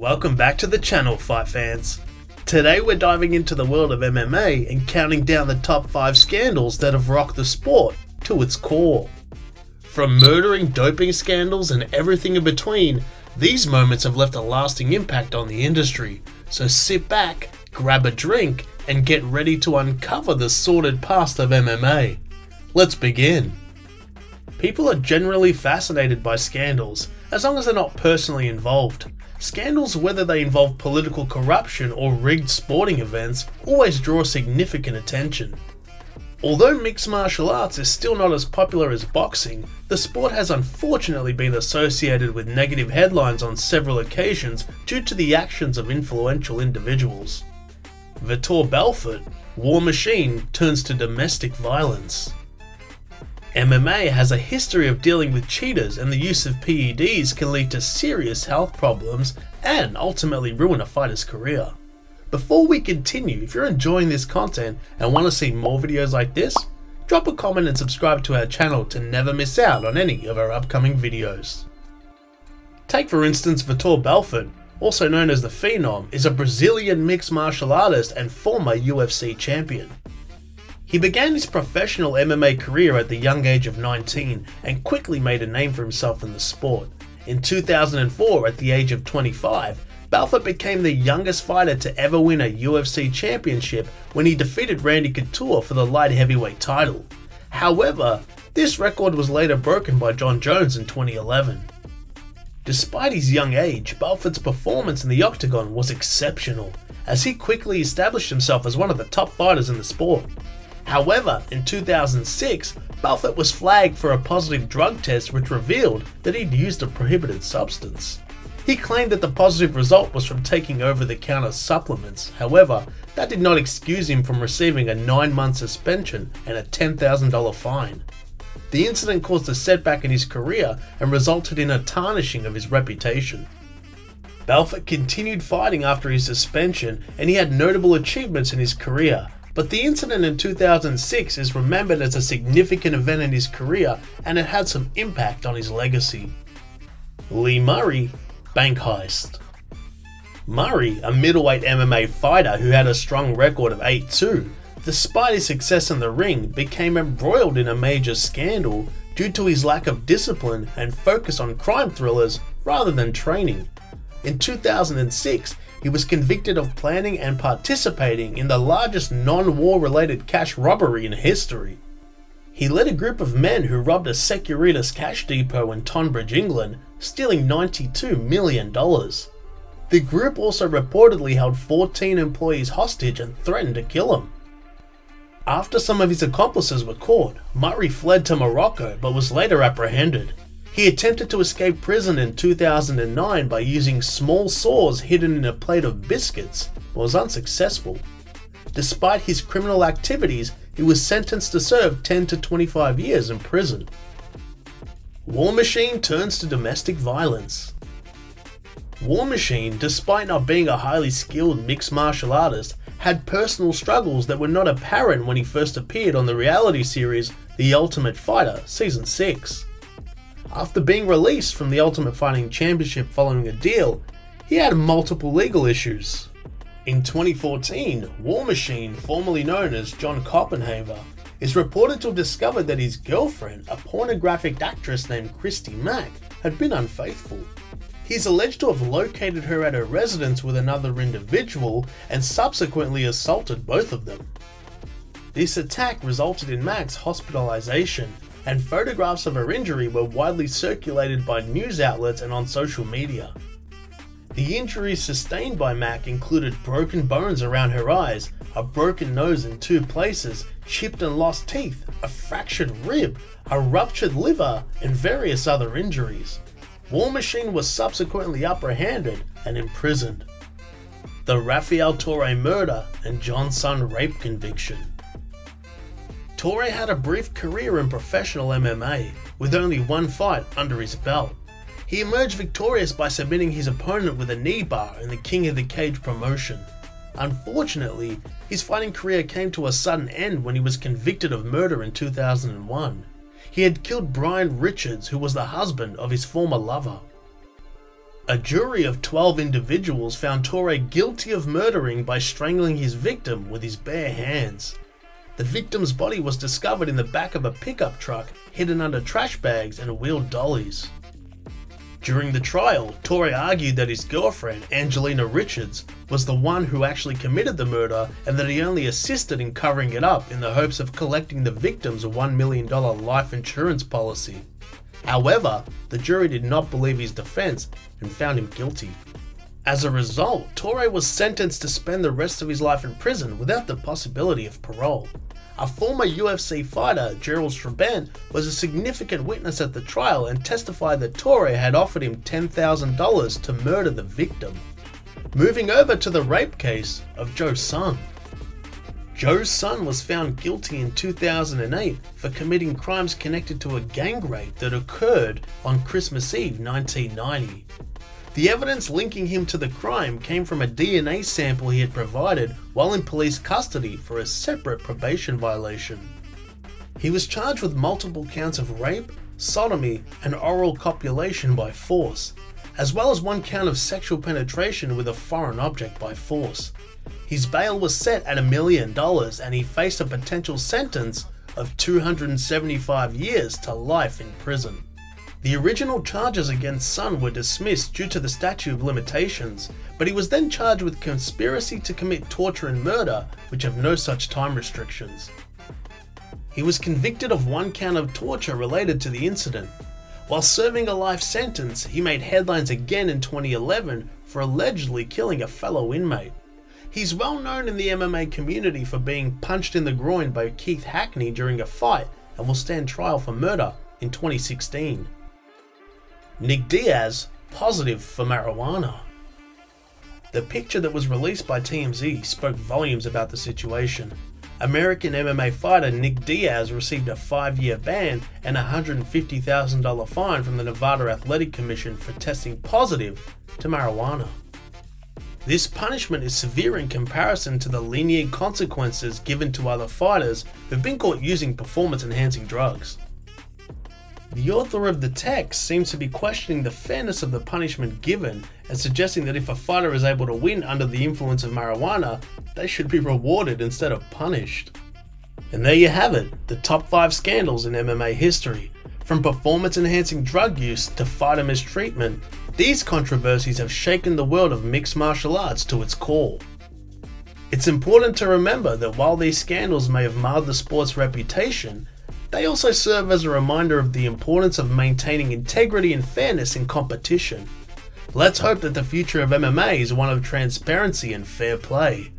Welcome back to the channel, fight fans. Today we're diving into the world of MMA and counting down the top 5 scandals that have rocked the sport to its core. From murdering doping scandals and everything in between, these moments have left a lasting impact on the industry, so sit back, grab a drink, and get ready to uncover the sordid past of MMA. Let's begin. People are generally fascinated by scandals, as long as they're not personally involved. Scandals, whether they involve political corruption or rigged sporting events, always draw significant attention. Although mixed martial arts is still not as popular as boxing, the sport has unfortunately been associated with negative headlines on several occasions due to the actions of influential individuals. Vitor Belfort, War Machine, turns to domestic violence. MMA has a history of dealing with cheaters, and the use of PEDs can lead to serious health problems and ultimately ruin a fighter's career. Before we continue, if you're enjoying this content and want to see more videos like this, drop a comment and subscribe to our channel to never miss out on any of our upcoming videos. Take for instance Vitor Belfort, also known as the Phenom, is a Brazilian mixed martial artist and former UFC champion. He began his professional MMA career at the young age of 19 and quickly made a name for himself in the sport. In 2004, at the age of 25, Belfort became the youngest fighter to ever win a UFC championship when he defeated Randy Couture for the light heavyweight title. However, this record was later broken by Jon Jones in 2011. Despite his young age, Belfort's performance in the octagon was exceptional, as he quickly established himself as one of the top fighters in the sport. However, in 2006, Belfort was flagged for a positive drug test which revealed that he'd used a prohibited substance. He claimed that the positive result was from taking over the counter supplements, however, that did not excuse him from receiving a 9 month suspension and a $10,000 fine. The incident caused a setback in his career and resulted in a tarnishing of his reputation. Belfort continued fighting after his suspension and he had notable achievements in his career, but the incident in 2006 is remembered as a significant event in his career and it had some impact on his legacy. Lee Murray, Bank Heist. Murray, a middleweight MMA fighter who had a strong record of 8 2, despite his success in the ring, became embroiled in a major scandal due to his lack of discipline and focus on crime thrillers rather than training. In 2006, he was convicted of planning and participating in the largest non-war related cash robbery in history. He led a group of men who robbed a Securitas cash depot in Tonbridge, England, stealing $92 million. The group also reportedly held 14 employees hostage and threatened to kill them. After some of his accomplices were caught, Murray fled to Morocco but was later apprehended. He attempted to escape prison in 2009 by using small saws hidden in a plate of biscuits, but was unsuccessful. Despite his criminal activities, he was sentenced to serve 10 to 25 years in prison. War Machine turns to domestic violence. War Machine, despite not being a highly skilled mixed martial artist, had personal struggles that were not apparent when he first appeared on the reality series The Ultimate Fighter Season 6. After being released from the Ultimate Fighting Championship following a deal, he had multiple legal issues. In 2014, War Machine, formerly known as John Koppenhaver, is reported to have discovered that his girlfriend, a pornographic actress named Christy Mack, had been unfaithful. He's alleged to have located her at her residence with another individual and subsequently assaulted both of them. This attack resulted in Mack's hospitalization and photographs of her injury were widely circulated by news outlets and on social media. The injuries sustained by Mack included broken bones around her eyes, a broken nose in two places, chipped and lost teeth, a fractured rib, a ruptured liver, and various other injuries. War Machine was subsequently apprehended and imprisoned. The Rafael Torre murder and John Son rape conviction. Torre had a brief career in professional MMA, with only one fight under his belt. He emerged victorious by submitting his opponent with a knee bar in the King of the Cage promotion. Unfortunately, his fighting career came to a sudden end when he was convicted of murder in 2001. He had killed Brian Richards, who was the husband of his former lover. A jury of 12 individuals found Torre guilty of murdering by strangling his victim with his bare hands. The victim's body was discovered in the back of a pickup truck hidden under trash bags and wheeled dollies. During the trial, Toure argued that his girlfriend, Angelina Richards, was the one who actually committed the murder and that he only assisted in covering it up in the hopes of collecting the victim's $1 million life insurance policy. However, the jury did not believe his defense and found him guilty. As a result, Toure was sentenced to spend the rest of his life in prison without the possibility of parole. A former UFC fighter, Gerald Strebendt, was a significant witness at the trial and testified that Toure had offered him $10,000 to murder the victim. Moving over to the rape case of Joe Son. Joe Son was found guilty in 2008 for committing crimes connected to a gang rape that occurred on Christmas Eve 1990. The evidence linking him to the crime came from a DNA sample he had provided while in police custody for a separate probation violation. He was charged with multiple counts of rape, sodomy, and oral copulation by force, as well as one count of sexual penetration with a foreign object by force. His bail was set at a million dollars and he faced a potential sentence of 275 years to life in prison. The original charges against Son were dismissed due to the statute of limitations, but he was then charged with conspiracy to commit torture and murder, which have no such time restrictions. He was convicted of one count of torture related to the incident. While serving a life sentence, he made headlines again in 2011 for allegedly killing a fellow inmate. He's well known in the MMA community for being punched in the groin by Keith Hackney during a fight and will stand trial for murder in 2016. Nick Diaz, positive for marijuana. The picture that was released by TMZ spoke volumes about the situation. American MMA fighter Nick Diaz received a five year ban and a $150,000 fine from the Nevada Athletic Commission for testing positive to marijuana. This punishment is severe in comparison to the lenient consequences given to other fighters who've been caught using performance enhancing drugs. The author of the text seems to be questioning the fairness of the punishment given and suggesting that if a fighter is able to win under the influence of marijuana, they should be rewarded instead of punished. And there you have it, the top 5 scandals in MMA history. From performance enhancing drug use to fighter mistreatment, these controversies have shaken the world of mixed martial arts to its core. It's important to remember that while these scandals may have marred the sport's reputation, they also serve as a reminder of the importance of maintaining integrity and fairness in competition. Let's hope that the future of MMA is one of transparency and fair play.